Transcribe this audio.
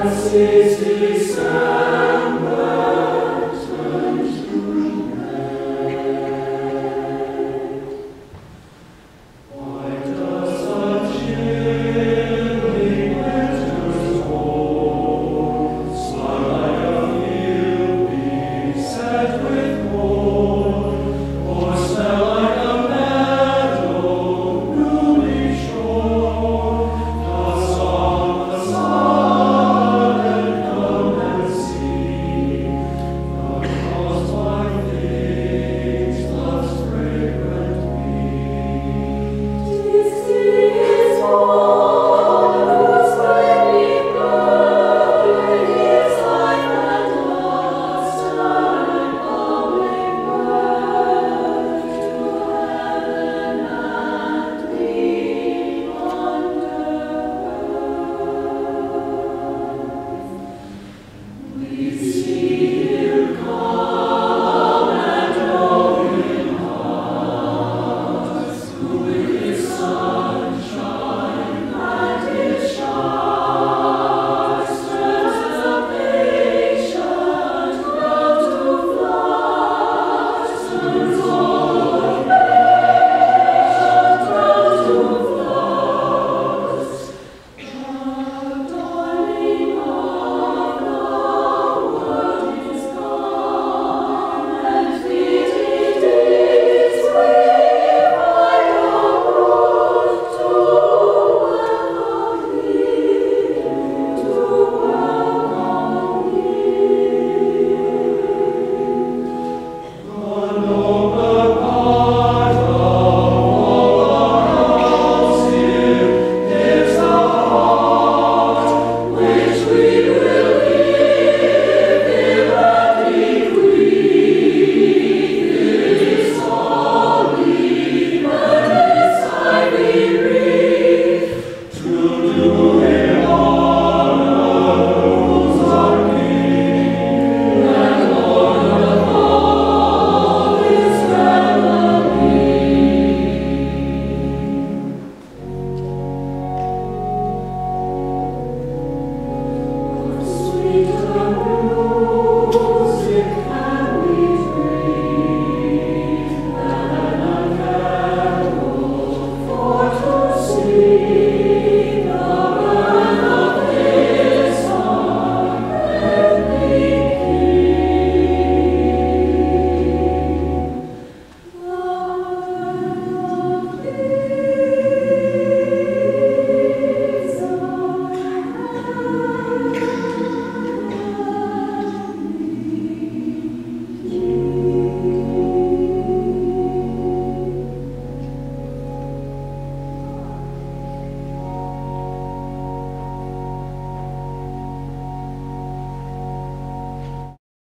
Assisi Saint.